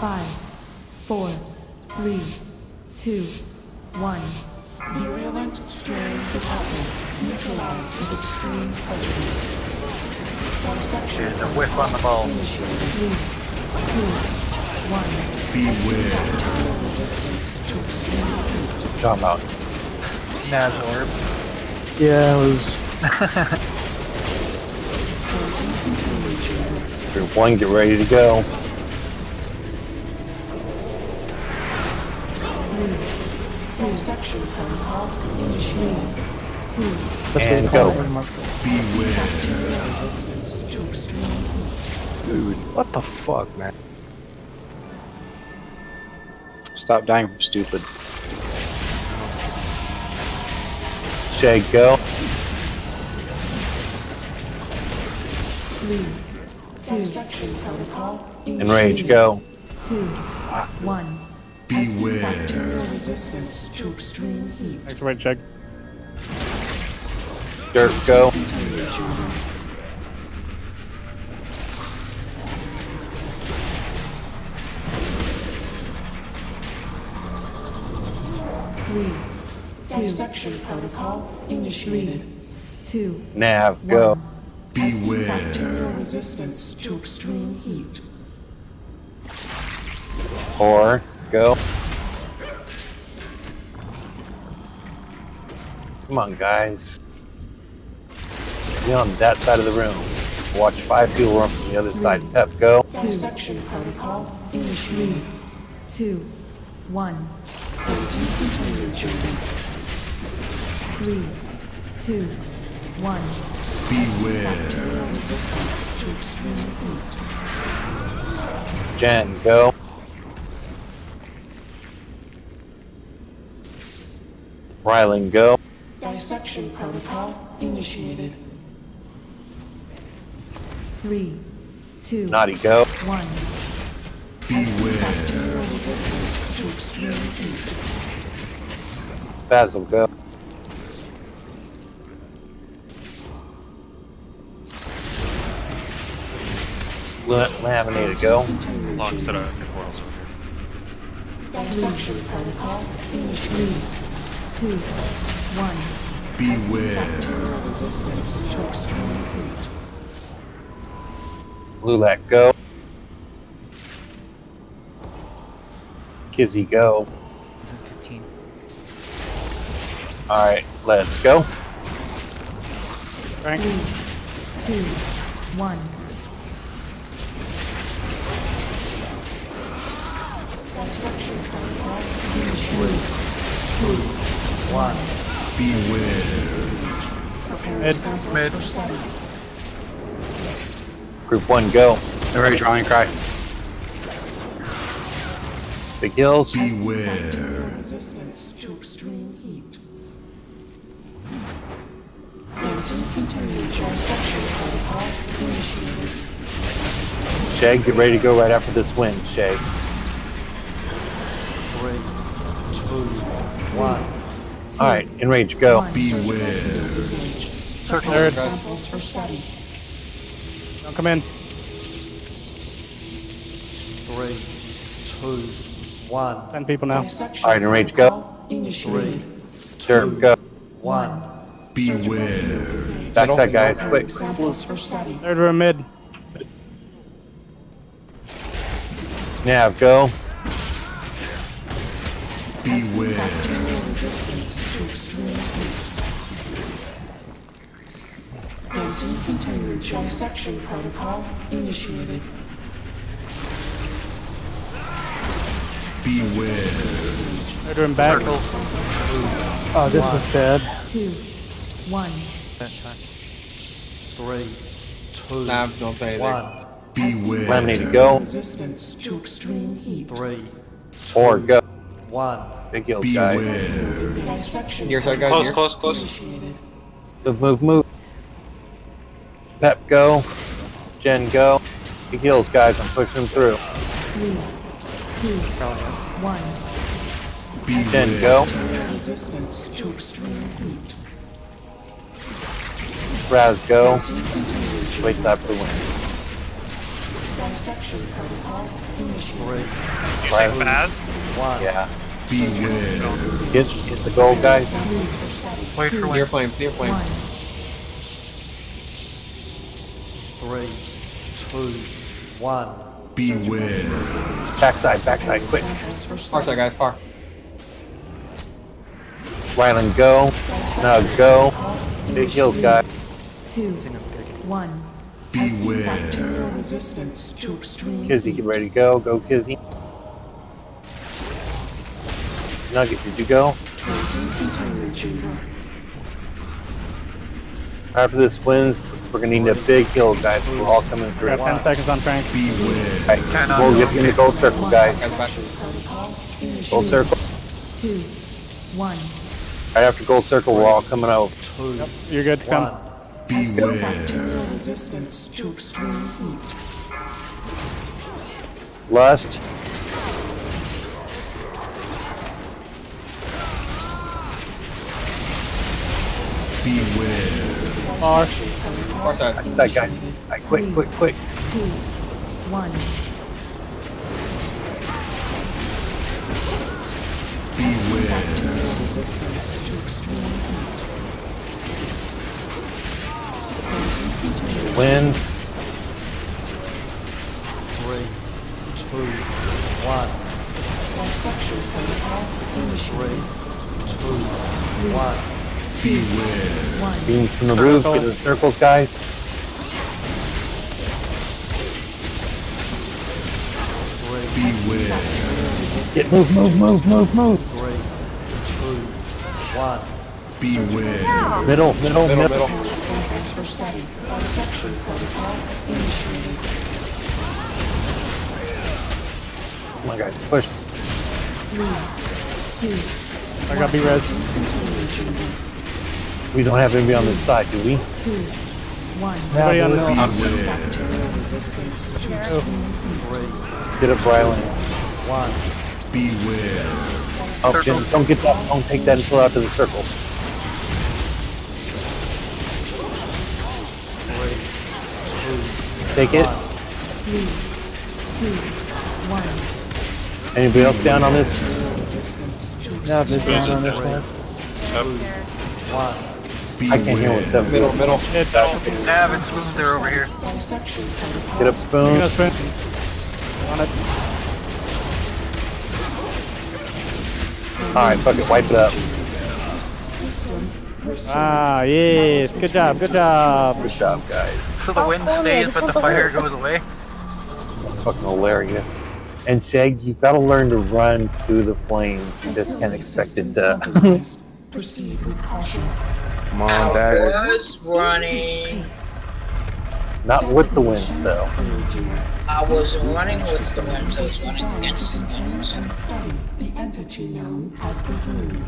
Five, four, three, two, one. Virulent strain detected. Neutralized with extreme prejudice. Dissection There's a whiff on the ball. Three, two, one. Beware. Bacterial resistance to extreme heat. Talking about Nazorb. Yeah, it was. Group one, get ready to go. Dissection protocol initiated. Two, And go. Beware. Bacterial resistance to extreme heat. Dude, what the fuck, man? Stop dying from stupid. Shay, go. three, two, Dissection protocol And rage, go. two, one. Testing Beware. Bacterial resistance to extreme heat. Next right check. Dirt, go. Temperature. Three, two, Dissection protocol initiated. two, Nav, go. one. Testing Beware. bacterial resistance to extreme heat. Four, go. Come on, guys. Be on that side of the room. Watch five people run from the other side. Pep, go. Dissection protocol initiated. Two, one. Three, two, one. Beware. Bacterial resistance to extreme heat. Jen, go. Rylan, go. Dissection protocol initiated. Three, two, Naughty, go. one. Beware. Bacterial resistance to extreme heat. Basil, go. La- Laminated, go. Long set of portals over here. Dissection protocol initiated. Two, one. Beware. Bacterial resistance to extreme heat. Lulac, go. Kizzy, go. Is it 15? Alright, let's go. Frank. Three, two, one. Dissection protocol initiated. Beware. Prepare Mid. Mid. for study. Group 1, go. They're ready, drawing cry. Big Hills. Beware. Bacterial resistance to extreme heat. Anti-contaminant dissection protocol initiated. Shay, get ready to go right after this win, Shay. Three, two, one. Alright, enrage, go. Beware. Engaged. Circle samples for study. Don't come in. Three, two, one. Ten people now. Dissection Alright, enrage, go. protocol Initiated. Dirt, go. One. Beware. Backside, guys, quick. Samples for study. Third room mid. Nav, go. Beware. Bacterial resistance to extreme heat. Anti-containment dissection protocol initiated. Beware. Third room back. Oh, this is bad. Two, one. Three, two, Nav, don't say anything. one. Beware. Laminated, go. Resistance to extreme heat. Three, Four, go. One. Big Hills, guys. Beware. Dissection Your side, guys. protocol Close, close, close. Initiated. Move, move, move. Pep, go. Jen, go. Big Hills, guys, I'm pushing through. Three, two, one. Jen, go. Resistance to extreme heat. Raz, go. Wait that for the win. Three, Right. Bad. One. Yeah. Beware. Get, get the gold, guys. Wait for Clear when. flame, clear flame. Three, two, one. Beware. Backside, backside, quick. Far side, guys, far. Ryland, go. Now go. Big heals, guys. Two. One. Beware. Resistance to extreme Kizzy, get ready to go. Go, Kizzy. Nugget, did you go? After this wins, we're gonna need a big heal, guys. We're all coming We through. got 10 seconds on Frank. Alright, we'll get in the gold circle, guys. Guys. Gold circle. Two. One. Right after gold circle, we're all coming out. Two, You're good to come. one. Beware. Resistance to extreme heat. Lust. Beware. Far. Far side. That guy. Alright, quick, quick, quick. Two. One. Beware. Resistance to extreme heat. Wins. Three, two, one. Dissection protocol initiated. Three, two, one. Beware. Beams from the roof. Get in the circles, guys. Beware. Get move, move, move, move, move. three, two, one. Beware. Middle, middle, Middle, oh middle. middle. Samples for study. Dissection protocol initiated. Come on, guys. Push. Three. Two. I got B-res. We don't have anybody on this side, do we? Two. One. Everybody on the middle. Beware. Bacterial resistance to extreme heat. Three, Get up, Ryland. one. Beware. Oh, Jim, don't get that. Don't take that until after the circles. Three, Take it. Three. Two. One. Anybody else down on this? Yeah, this one on this one. one. I can't hear what's up. Middle, middle. Hit. Nav and Spoons, they're over here. Get up, You gonna spoons. spin? On it. Alright, fuck it. Wipe it up. Ah, yes. Good job, good job. Good job, guys. So the wind stays, but the fire goes away. That's fucking hilarious. And Shag, you gotta learn to run through the flames. You just can't expect it to. compromised. Proceed with caution. Come on, Dagger. was running. Not with the winds, though. Oh, I was running with the wind. I was running against the wind. and study. The entity known has been